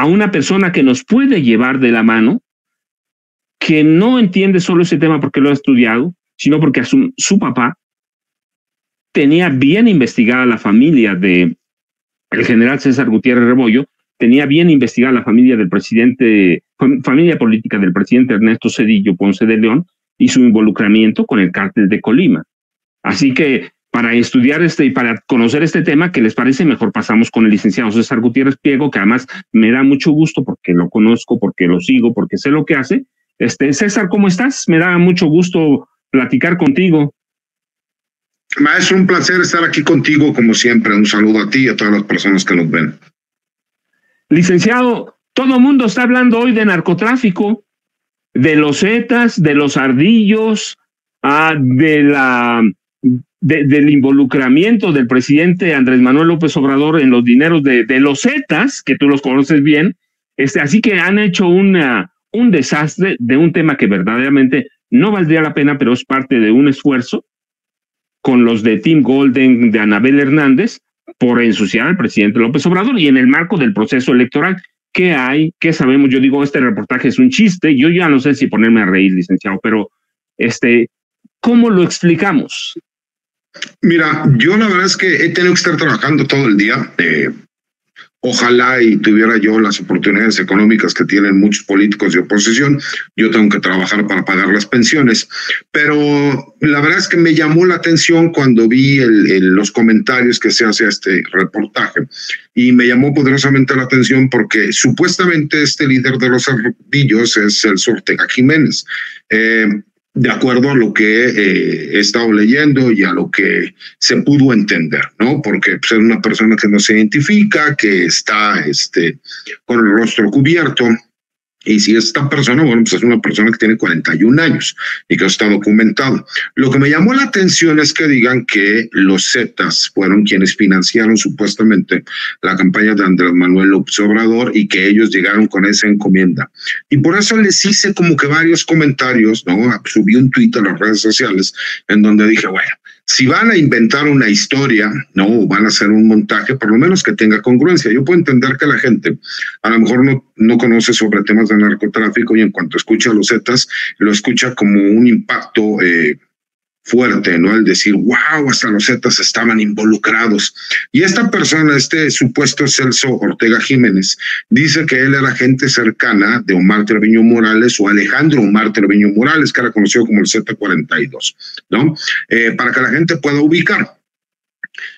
a una persona que nos puede llevar de la mano, que no entiende solo ese tema porque lo ha estudiado, sino porque su, su papá tenía bien investigada la familia de el general César Gutiérrez Rebollo, tenía bien investigada la familia del presidente, familia política del presidente Ernesto Cedillo Ponce de León y su involucramiento con el cártel de Colima. Así que para estudiar este y para conocer este tema, que les parece? Mejor pasamos con el licenciado César Gutiérrez Piego, que además me da mucho gusto porque lo conozco, porque lo sigo, porque sé lo que hace. Este, César, ¿cómo estás? Me da mucho gusto platicar contigo. Maestro, un placer estar aquí contigo, como siempre. Un saludo a ti y a todas las personas que nos ven. Licenciado, todo el mundo está hablando hoy de narcotráfico, de los Zetas, de los ardillos, ah, de la del involucramiento del presidente Andrés Manuel López Obrador en los dineros de, los Zetas, que tú los conoces bien. Este, así que han hecho una, un desastre de un tema que verdaderamente no valdría la pena, pero es parte de un esfuerzo con los de Tim Golden, de Anabel Hernández, por ensuciar al presidente López Obrador y en el marco del proceso electoral. ¿Qué hay? ¿Qué sabemos? Yo digo, este reportaje es un chiste. Yo ya no sé si ponerme a reír, licenciado, pero este, ¿cómo lo explicamos? Mira, yo la verdad es que he tenido que estar trabajando todo el día. Eh, ojalá y tuviera yo las oportunidades económicas que tienen muchos políticos de oposición. Yo tengo que trabajar para pagar las pensiones. Pero la verdad es que me llamó la atención cuando vi los comentarios que se hace a este reportaje. Y me llamó poderosamente la atención porque supuestamente este líder de los ardillos es el Ortega Jiménez. Eh, de acuerdo a lo que eh, he estado leyendo y a lo que se pudo entender, ¿no? Porque pues, es una persona que no se identifica, que está este, con el rostro cubierto, y si esta persona, bueno, pues es una persona que tiene 41 años y que está documentado. Lo que me llamó la atención es que digan que los Zetas fueron quienes financiaron supuestamente la campaña de Andrés Manuel López Obrador y que ellos llegaron con esa encomienda. Y por eso les hice como que varios comentarios, ¿no? Subí un tweet a las redes sociales en donde dije, bueno, si van a inventar una historia, no, van a hacer un montaje, por lo menos que tenga congruencia. Yo puedo entender que la gente a lo mejor no, no conoce sobre temas de narcotráfico y en cuanto escucha los Zetas, lo escucha como un impacto eh, fuerte, ¿no? El decir, wow, hasta los Zetas estaban involucrados. Y esta persona, este supuesto Celso Ortega Jiménez, dice que él era gente cercana de Omar Treviño Morales o Alejandro Omar Treviño Morales, que era conocido como el Z42, ¿no? Eh, para que la gente pueda ubicar.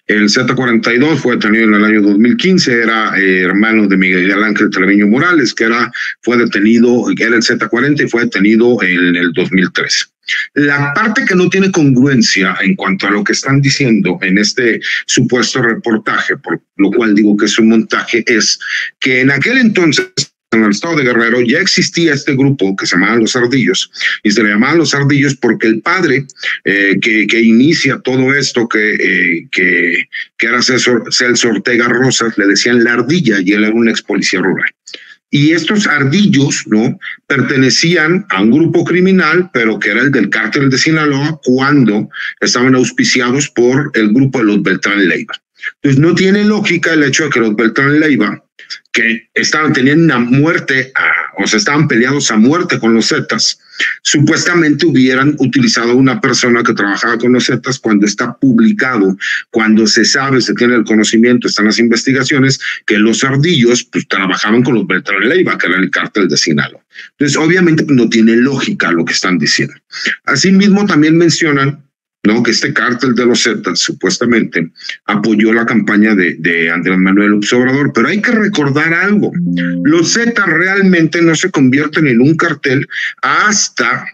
El Z42 fue detenido en el año 2015, era eh, hermano de Miguel Ángel Treviño Morales, que era, fue detenido, era el Z40 y fue detenido en el 2013. La parte que no tiene congruencia en cuanto a lo que están diciendo en este supuesto reportaje, por lo cual digo que es un montaje, es que en aquel entonces en el estado de Guerrero ya existía este grupo que se llamaban los ardillos y se le llamaban los ardillos porque el padre eh, que, inicia todo esto que, eh, que, era Celso Ortega Rosas le decían la ardilla y él era un ex policía rural. Y estos ardillos, ¿no? Pertenecían a un grupo criminal, pero que era el del cártel de Sinaloa cuando estaban auspiciados por el grupo de los Beltrán Leiva. Entonces no tiene lógica el hecho de que los Beltrán Leiva, que estaban teniendo una muerte, o sea, estaban peleados a muerte con los Zetas, supuestamente hubieran utilizado una persona que trabajaba con los Zetas cuando está publicado, cuando se sabe, se tiene el conocimiento, están las investigaciones, que los ardillos pues, trabajaban con los Beltrán Leiva, que era el cártel de Sinaloa. Entonces, obviamente no tiene lógica lo que están diciendo. Asimismo, también mencionan ¿no? que este cártel de los Zetas supuestamente apoyó la campaña de, Andrés Manuel Obrador, pero hay que recordar algo, los Zetas realmente no se convierten en un cartel hasta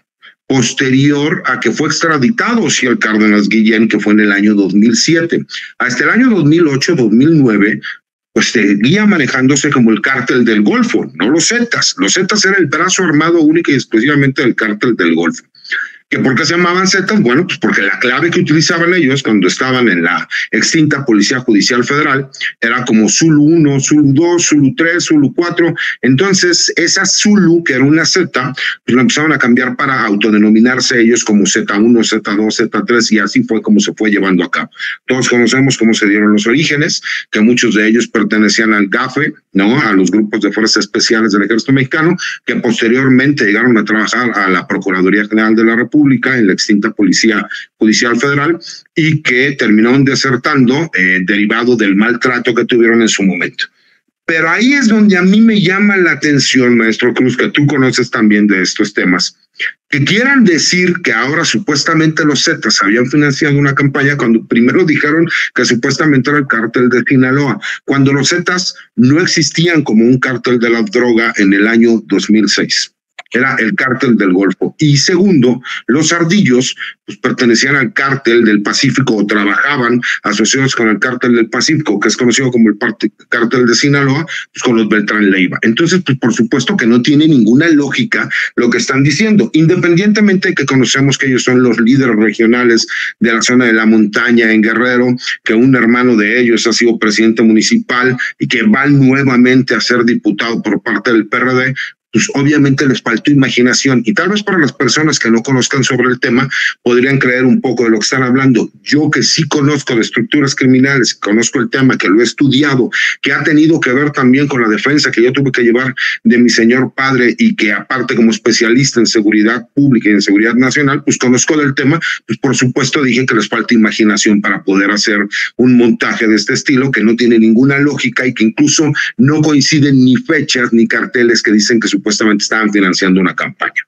posterior a que fue extraditado si el Cárdenas Guillén, que fue en el año 2007. Hasta el año 2008-2009, pues seguía manejándose como el cártel del Golfo, no los Zetas. Los Zetas era el brazo armado único y exclusivamente del cártel del Golfo. ¿Que ¿Por qué se llamaban Zetas? Bueno, pues porque la clave que utilizaban ellos cuando estaban en la extinta Policía Judicial Federal era como Zulu 1, Zulu 2, Zulu 3, Zulu 4. Entonces, esa Zulu, que era una Z, pues la empezaron a cambiar para autodenominarse ellos como Z1, Z2, Z3, y así fue como se fue llevando a cabo. Todos conocemos cómo se dieron los orígenes, que muchos de ellos pertenecían al GAFE, ¿no? A los grupos de fuerzas especiales del ejército mexicano, que posteriormente llegaron a trabajar a la Procuraduría General de la República, en la extinta Policía Judicial Federal, y que terminaron desertando eh, derivado del maltrato que tuvieron en su momento. Pero ahí es donde a mí me llama la atención, maestro Cruz, que tú conoces también de estos temas, que quieran decir que ahora supuestamente los Zetas habían financiado una campaña cuando primero dijeron que supuestamente era el cártel de Sinaloa, cuando los Zetas no existían como un cártel de la droga en el año 2006 era el cártel del Golfo. Y segundo, los ardillos pues, pertenecían al cártel del Pacífico o trabajaban asociados con el cártel del Pacífico, que es conocido como el cártel de Sinaloa, pues con los Beltrán Leiva. Entonces, pues por supuesto que no tiene ninguna lógica lo que están diciendo, independientemente de que conocemos que ellos son los líderes regionales de la zona de la montaña en Guerrero, que un hermano de ellos ha sido presidente municipal y que va nuevamente a ser diputado por parte del PRD, pues obviamente les faltó imaginación y tal vez para las personas que no conozcan sobre el tema podrían creer un poco de lo que están hablando. Yo que sí conozco de estructuras criminales, conozco el tema, que lo he estudiado, que ha tenido que ver también con la defensa que yo tuve que llevar de mi señor padre y que aparte como especialista en seguridad pública y en seguridad nacional, pues conozco del tema, pues por supuesto dije que les falta imaginación para poder hacer un montaje de este estilo que no tiene ninguna lógica y que incluso no coinciden ni fechas ni carteles que dicen que su supuestamente estaban financiando una campaña.